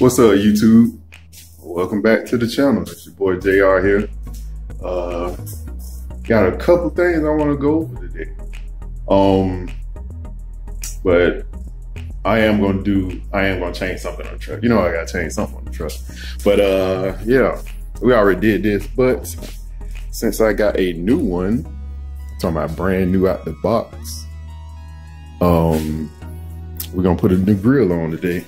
What's up, YouTube? Welcome back to the channel. It's your boy JR here. Uh, got a couple things I want to go over today. Um, but I am gonna do. I am gonna change something on the truck. You know, I gotta change something on the truck. But uh, yeah, we already did this. But since I got a new one, talking about brand new out the box, um, we're gonna put a new grill on today.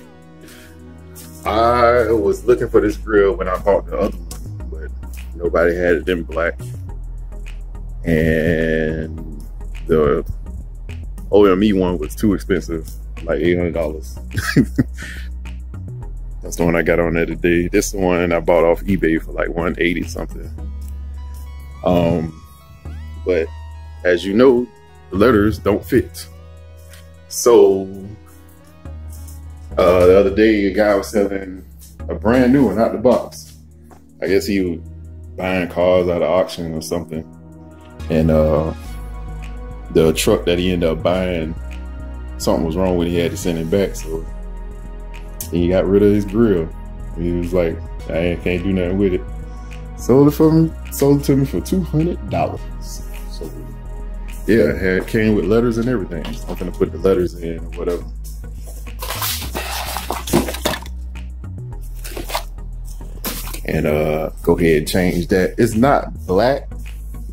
I was looking for this grill when I bought the other one, but nobody had it in black. And the OEM one was too expensive, like $800. That's the one I got on there today. This the one I bought off eBay for like 180 something. Um, but as you know, the letters don't fit. So uh, the other day, a guy was selling a brand new one out the box. I guess he was buying cars out of auction or something. And uh, the truck that he ended up buying, something was wrong with it. He had to send it back. So he got rid of his grill. He was like, I can't do nothing with it. Sold it for me, sold it to me for $200. So yeah, it came with letters and everything. I'm gonna put the letters in or whatever. And uh go ahead and change that. It's not black,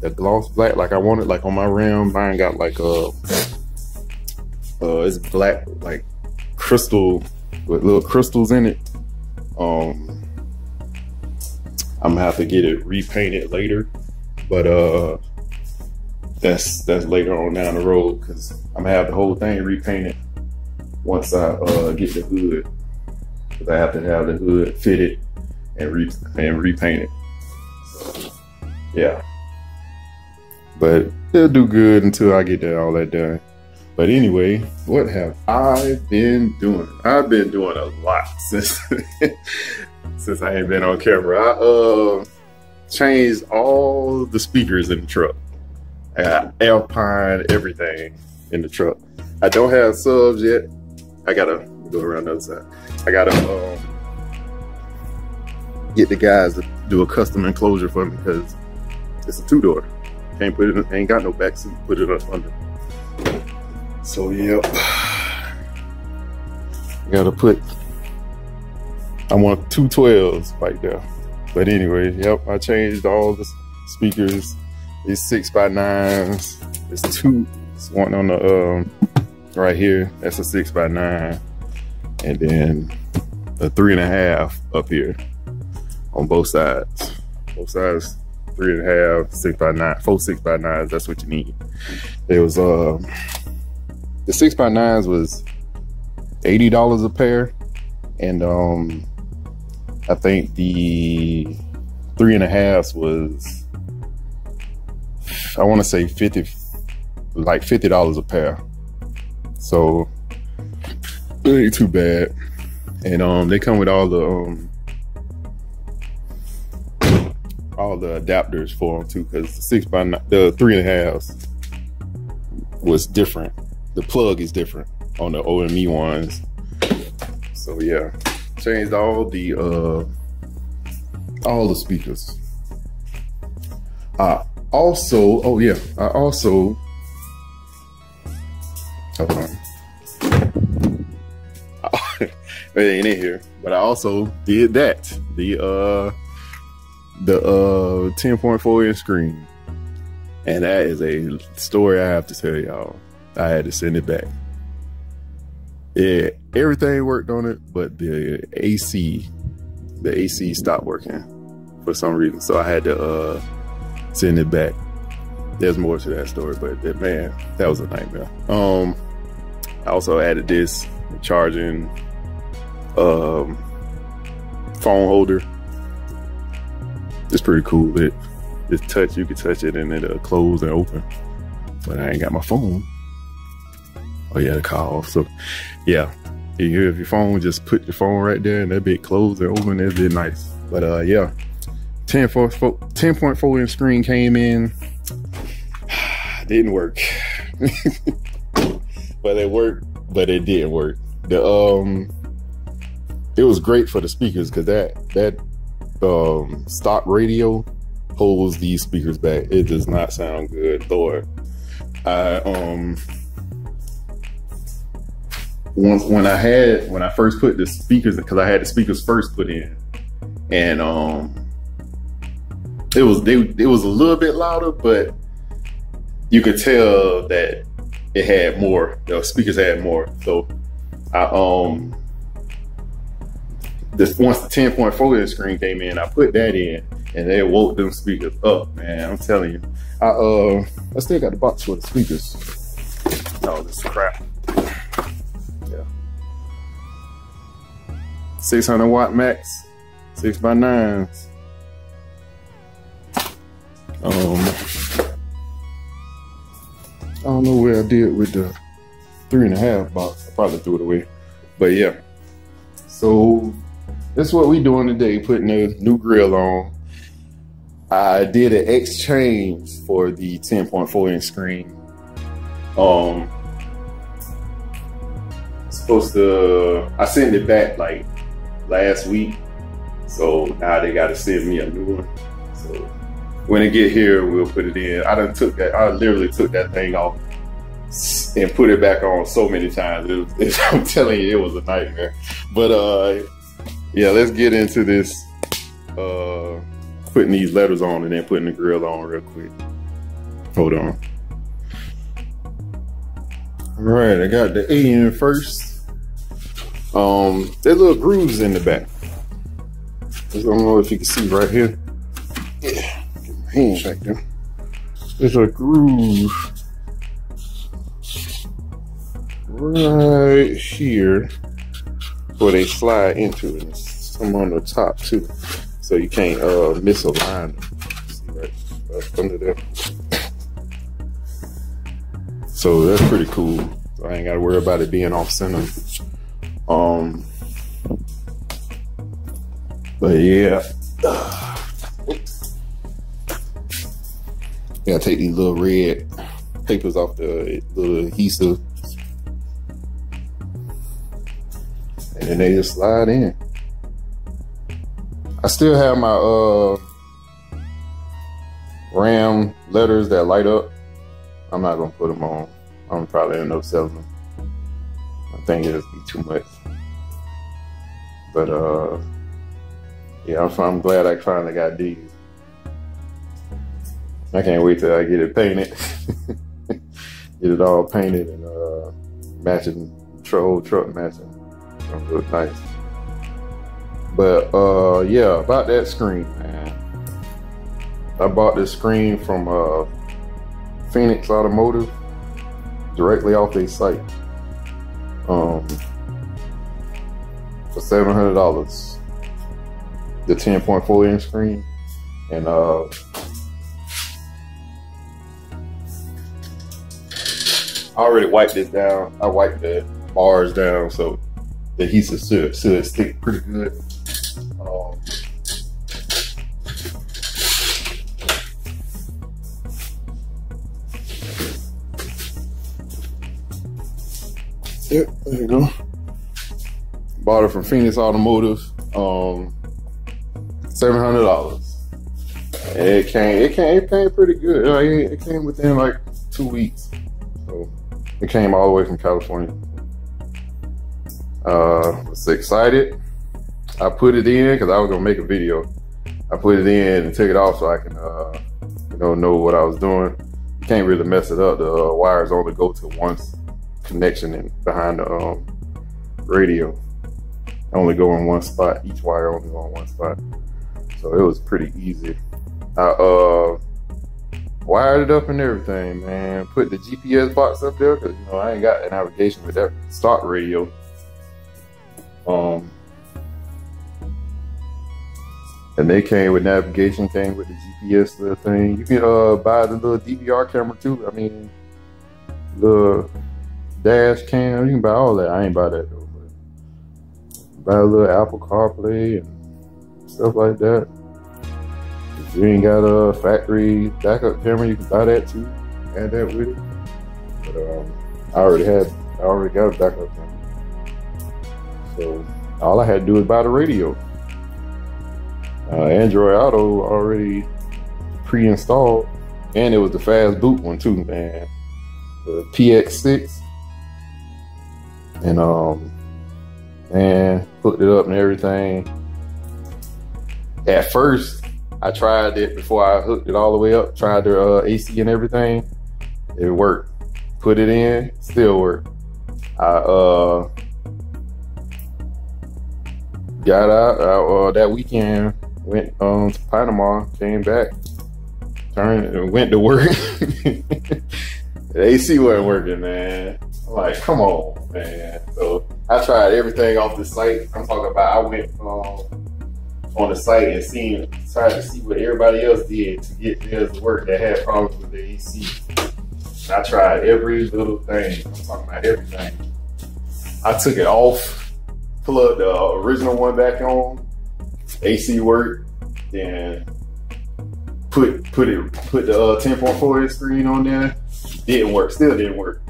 the gloss black like I wanted, like on my rim. Mine got like a uh, uh it's black like crystal with little crystals in it. Um I'm gonna have to get it repainted later, but uh that's that's later on down the road because I'm gonna have the whole thing repainted once I uh get the hood. Cause I have to have the hood fitted and, re- and repaint it. Yeah. But it'll do good until I get that, all that done. But anyway, what have I been doing? I've been doing a lot since since I ain't been on camera. I uh changed all the speakers in the truck. I got Alpine, everything in the truck. I don't have subs yet. I gotta go around the other side. I gotta um, get the guys to do a custom enclosure for me because it's a two door. Can't put it in, ain't got no back seat, put it up under. So yep. Gotta put I want two 12s right there. But anyway, yep, I changed all the speakers. These six by nines. There's two. It's one on the um right here. That's a six by nine. And then a three and a half up here on both sides. Both sides, three and a half, six by nine, four six by nines. That's what you need. It was uh, the six by nines was eighty dollars a pair, and um, I think the three and a halves was I want to say fifty, like fifty dollars a pair. So it ain't too bad. And um, they come with all the um, all the adapters for them too, because the six by nine, the three and a halves was different. The plug is different on the OEM ones. So yeah, changed all the uh all the speakers. I also, oh yeah, I also hold on. it ain't in here, but I also did that. The uh the uh 10.4 inch screen. And that is a story I have to tell y'all. I had to send it back. Yeah, everything worked on it, but the AC, the AC stopped working for some reason. So I had to uh send it back. There's more to that story, but that, man, that was a nightmare. Um I also added this charging um phone holder it's pretty cool. It it's touch. You can touch it and it'll close and open. But I ain't got my phone. Oh yeah, the call. So yeah, if your phone, just put your phone right there and that bit closed and open. That'd be nice. But uh, yeah, 10.4 inch screen came in. Didn't work. but it worked, but it didn't work. The um it was great for the speakers because that that um, stock radio holds these speakers back. It does not sound good. Lord, I um once when I had when I first put the speakers because I had the speakers first put in, and um it was they it was a little bit louder, but you could tell that it had more. The speakers had more. So I um this once the 10.4 inch screen came in, I put that in and it woke them speakers up, man. I'm telling you. I uh I still got the box for the speakers. Oh, this crap. Yeah. 600 watt max, six by nines. Um I don't know where I did with the three and a half box. I probably threw it away. But yeah. So that's what we doing today, putting a new grill on. I did an exchange for the 10.4 inch screen. Um supposed to I sent it back like last week. So now they gotta send me a new one. So when it get here, we'll put it in. I done took that. I literally took that thing off and put it back on so many times. It it, I'm telling you, it was a nightmare. But uh, yeah, let's get into this. Uh, putting these letters on and then putting the grill on real quick. Hold on. All right, I got the A in first. Um, there's little grooves in the back. I don't know if you can see right here. Yeah get my hand back there. There's a groove right here where they slide into it. some on the top too. So you can't uh, misalign them. Right up under there. So that's pretty cool. So I ain't gotta worry about it being off center. Um but yeah. Gotta take these little red papers off the little adhesive. And then they just slide in. I still have my uh RAM letters that light up. I'm not gonna put them on. I'm probably end up selling them. I think it'll be too much. But uh yeah, I'm, I'm glad I finally got these. I can't wait till I get it painted. get it all painted and uh, matching whole truck matching. It'll look nice. But uh, yeah, about that screen, man. I bought this screen from uh, Phoenix Automotive directly off their site. Um, for seven hundred dollars. The ten point four inch screen, and uh, I already wiped this down. I wiped the bars down so adhesive so should stick pretty good. Um, Yep, there you go. Bought it from Phoenix Automotive. Um, seven hundred dollars. It came. It came. It came pretty good. It came within like two weeks. So it came all the way from California. Uh, was excited. I put it in because I was gonna make a video. I put it in and took it off so I can, uh, you know, know what I was doing. Can't really mess it up. The uh, wires only go to one connection and behind the um, radio. only go in one spot. Each wire only go in one spot. So it was pretty easy. I uh wired it up and everything, man. Put the GPS box up there because you know I ain't got a navigation with that stock radio. Um, and they came with navigation, came with the GPS little thing. You can uh buy the little DVR camera too. I mean, the dash cam. You can buy all that. I ain't buy that though. But buy a little Apple CarPlay and stuff like that. If you ain't got a factory backup camera, you can buy that too. Add that with it. But um, I already had, I already got a backup camera. So all I had to do was buy the radio. Uh, Android Auto already pre-installed, and it was the fast boot one too, man. The PX6, and um, and hooked it up and everything. At first, I tried it before I hooked it all the way up. Tried the uh, AC and everything. It worked. Put it in, still worked. I uh got out uh, that weekend. Went um to Panama. Came back. Turned and went to work. the AC wasn't working, man. I'm like, come on, man. So I tried everything off the site. I'm talking about. I went um, on the site and seen, tried to see what everybody else did to get theirs to work that had problems with the AC. I tried every little thing. I'm talking about everything. I took it off, plugged the original one back on, AC work, then put put it put the uh, 10.4 inch screen on there. Didn't work. Still didn't work.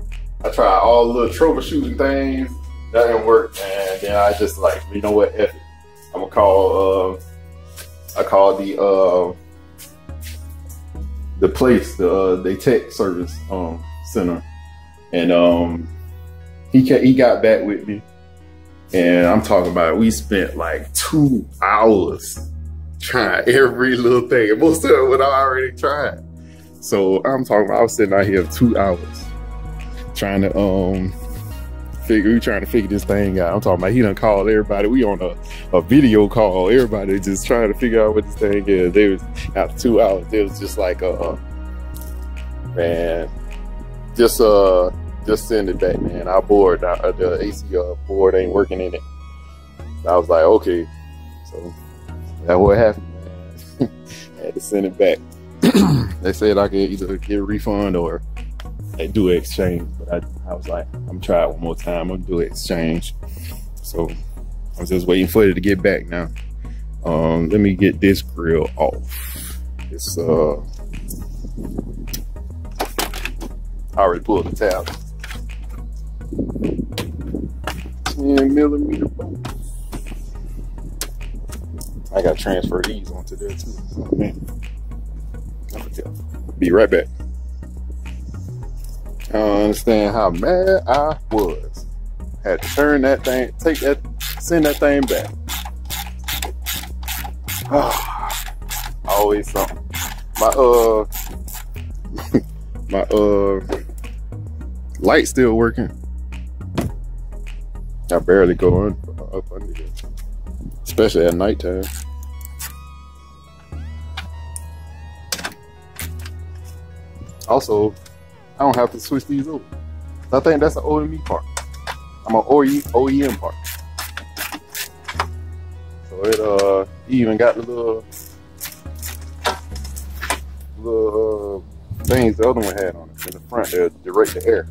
I tried all the little troubleshooting things. That didn't work, and then I just like, you know what? F it. I'm gonna call. Uh, I called the uh, the place, the uh, the tech service um, center, and um, he he got back with me, and I'm talking about we spent like two hours trying every little thing, and most of it what I already tried. So I'm talking about I was sitting out here two hours trying to um figure, we trying to figure this thing out. I'm talking about he done called everybody. We on a, a video call. Everybody just trying to figure out what this thing is. They was after two hours. It was just like, uh, man, just uh, just send it back, man. Our board, uh, the AC uh, board ain't working in it. I was like, okay, so that what happened, man. I had to send it back. they said I could either get a refund or they do exchange. But I, I was like, I'm try it one more time. I'm gonna do exchange. So I was just waiting for it to get back now. Um, let me get this grill off. It's uh, I already pulled the tab. 10 millimeter bolts. I got to transfer these onto there too. Oh man. Be right back. I don't understand how mad I was. Had to turn that thing, take that, send that thing back. always something. My uh, my uh, light still working. I barely go on up under here, especially at nighttime. Also, I don't have to switch these over. I think that's an OEM part. I'm an OE, OEM part. So it uh even got the little little uh, things the other one had on it in the front there direct the air.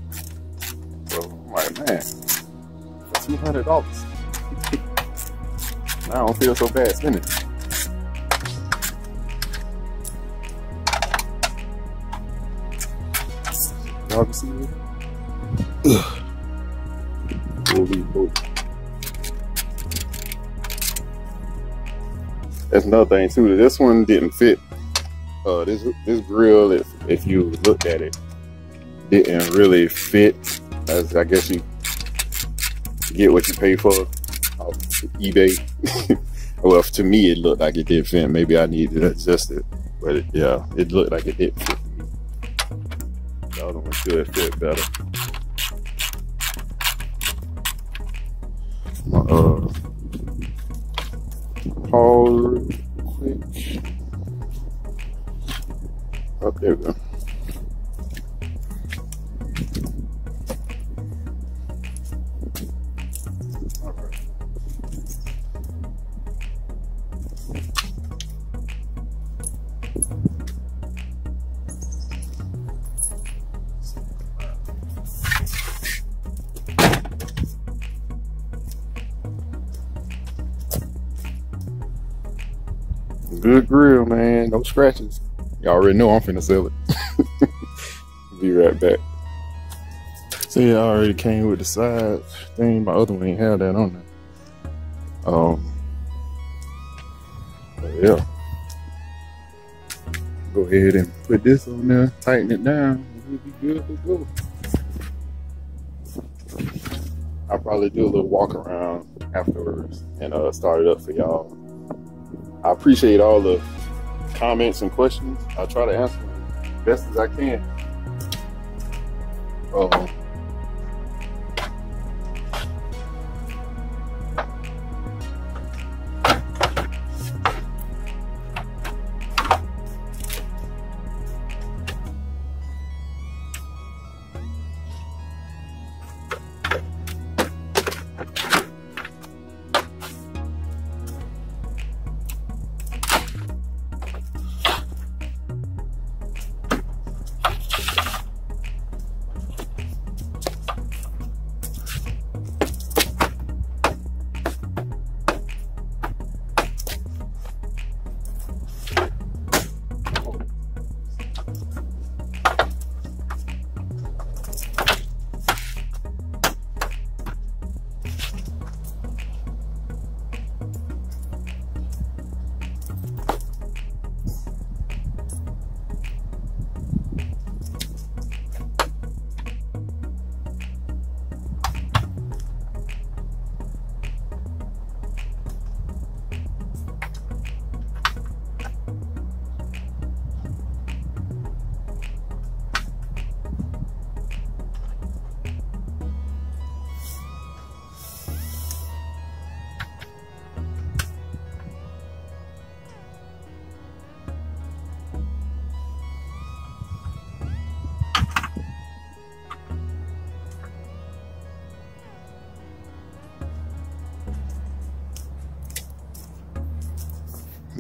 So I'm like, man, two hundred dollars. I don't feel so bad spending. Y'all can see it? Ugh. Holy. That's another thing too. This one didn't fit. Uh, this this grill, if if you looked at it, didn't really fit. As I guess you get what you pay for off eBay. well, to me, it looked like it did fit. Maybe I need to adjust it, but it, yeah, it looked like it did fit other one should fit better. My Uh, pause quick. Oh, there we go. No scratches. Y'all already know I'm finna sell it. Be right back. See, I already came with the side thing. My other one ain't had that on there. Um, yeah. Go ahead and put this on there, tighten it down, we'll be good to go. I'll probably do a little walk around afterwards and uh, start it up for y'all. I appreciate all the comments and questions. I'll try to answer them best as I can.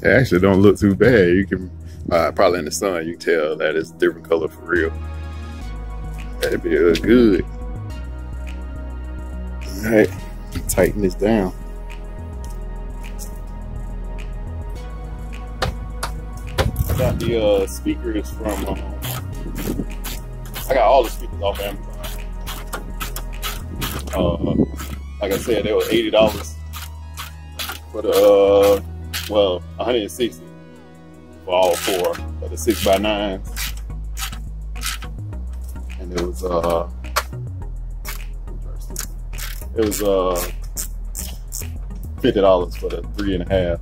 Actually don't look too bad. You can uh, probably in the sun you can tell that it's different color for real. That'd be uh, good. All right, tighten this down. I got the uh, speakers from. Um, I got all the speakers off Amazon. Uh, like I said, they were eighty dollars for the uh, well, 160 for all four of the six by nines, and it was uh, it was uh, fifty dollars for the three and a half.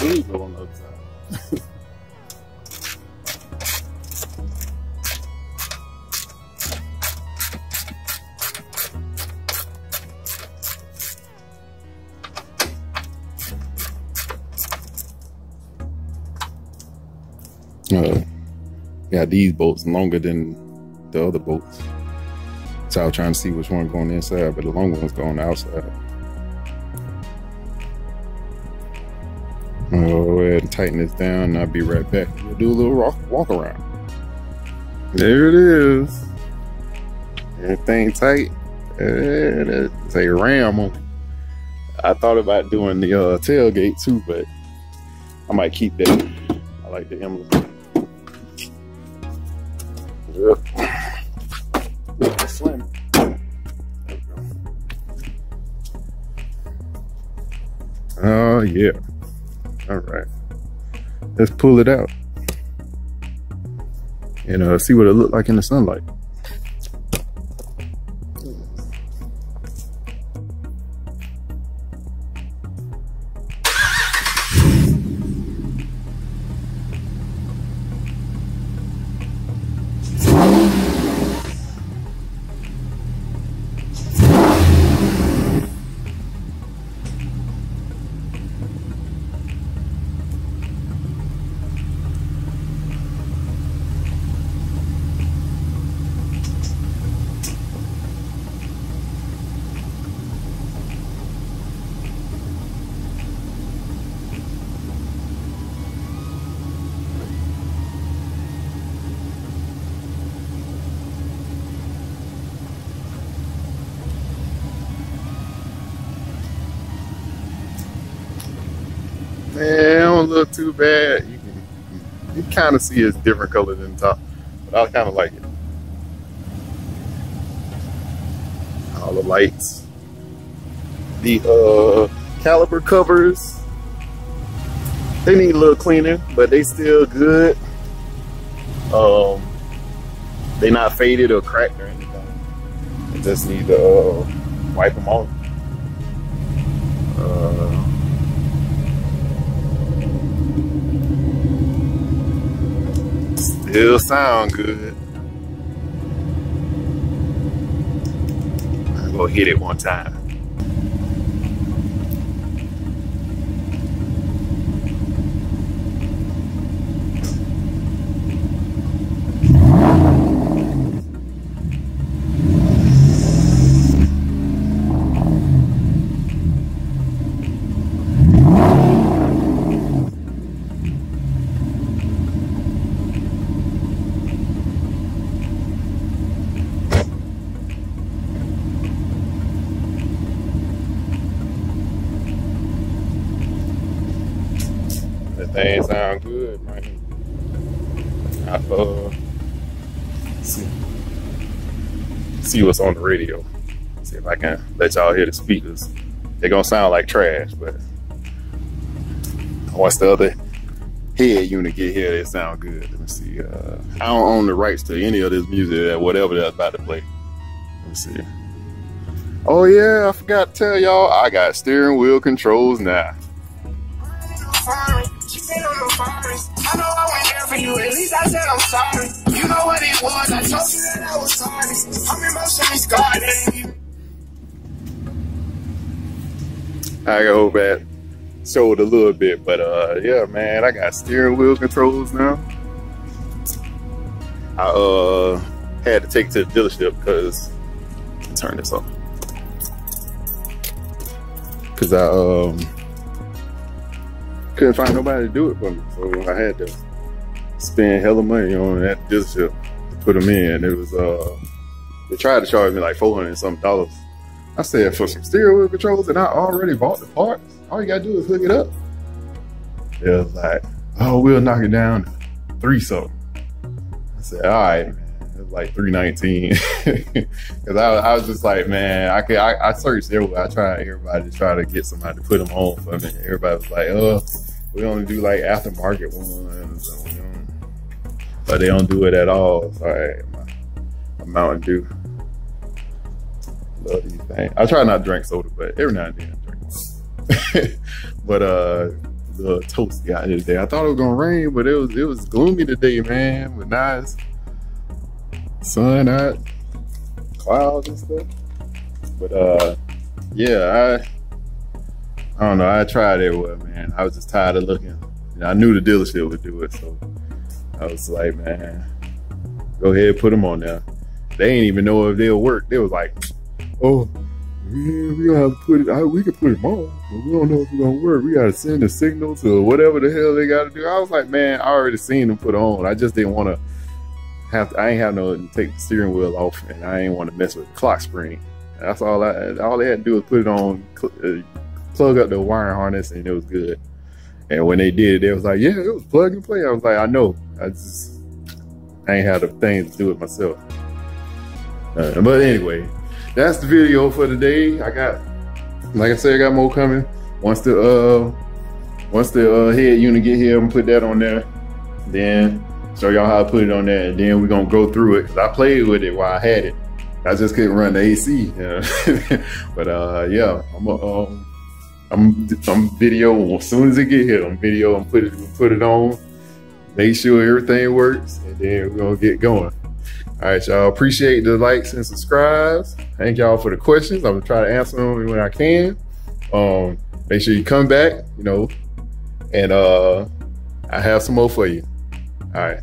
Side. Uh, yeah, these bolts longer than the other bolts. So I was trying to see which one going inside, but the long one's going outside. I'll go ahead and tighten this down and I'll be right back. We'll do a little walk, walk around. There it is. Everything tight. It's a ram. I thought about doing the uh, tailgate too, but I might keep that. I like the emblem. Yep. Slim. Oh yeah. All right. Let's pull it out and uh, see what it looked like in the sunlight. Man, don't look too bad. You can you kind of see it's different color than the top, but I kind of like it. All the lights, the uh, caliper covers. They need a little cleaning, but they still good. Um, they not faded or cracked or anything. Just need to uh, wipe them off. Still sound good. I'm gonna hit it one time. thing sound good, man. I uh see see what's on the radio. See if I can let y'all hear the speakers. They're gonna sound like trash, but once the other head unit get here, they sound good. Let me see. Uh, I don't own the rights to any of this music or whatever that's about to play. Let me see. Oh yeah, I forgot to tell y'all, I got steering wheel controls now. I know I went there for you. At least I said I'm sorry. You know what it was. I told you that I was sorry. I'm emotionally scarred. I hope that showed a little bit, but uh, yeah, man, I got steering wheel controls now. I uh had to take it to the dealership because turn this off because I um couldn't find nobody to do it for me. So I had to spend hella money on that dealership to put them in. It was, uh, they tried to charge me like 400 and something dollars. I said, for some steering wheel controls and I already bought the parts, all you gotta do is hook it up. It was like, oh, we'll knock it down to three something. I said, all right, man. It was like 319. Cause I, I, was just like, man, I could, I, I searched everywhere. I tried everybody to try to get somebody to put them on for me. Everybody was like, oh, we only do like aftermarket ones, so but they don't do it at all. Sorry, my, my Mountain Dew. Love these things. I try not to drink soda, but every now and then I drink. but uh, the toast got here today. I thought it was gonna rain, but it was it was gloomy today, man. But nice sun out, clouds and stuff. But uh, yeah, I I don't know. I tried everywhere, man. I was just tired of looking. You know, I knew the dealership would do it, so I was like, man, go ahead, put them on there. They ain't even know if they'll work. They was like, oh, yeah, we gotta put it. I, we can put them on, but we don't know if it's gonna work. We gotta send a signal to whatever the hell they gotta do. I was like, man, I already seen them put on. I just didn't want to have. To, I ain't have no take the steering wheel off, and I ain't want to mess with the clock spring. That's all I. All they had to do was put it on. Uh, plug up the wire harness and it was good. And when they did, it, they was like, yeah, it was plug and play. I was like, I know. I just, I ain't had the thing to do it myself. Uh, but anyway, that's the video for today. I got, like I said, I got more coming. Once the, uh, once the uh, head unit get here, I'm gonna put that on there. Then show y'all how to put it on there. And then we're gonna go through it. Cause I played with it while I had it. I just couldn't run the AC. But uh, yeah, I'm gonna, um, I'm I'm video as soon as it get here. I'm video and put it put it on. Make sure everything works, and then we're gonna get going. All right, y'all. Appreciate the likes and subscribes. Thank y'all for the questions. I'm gonna try to answer them when I can. Um, make sure you come back, you know, and uh, I have some more for you. All right.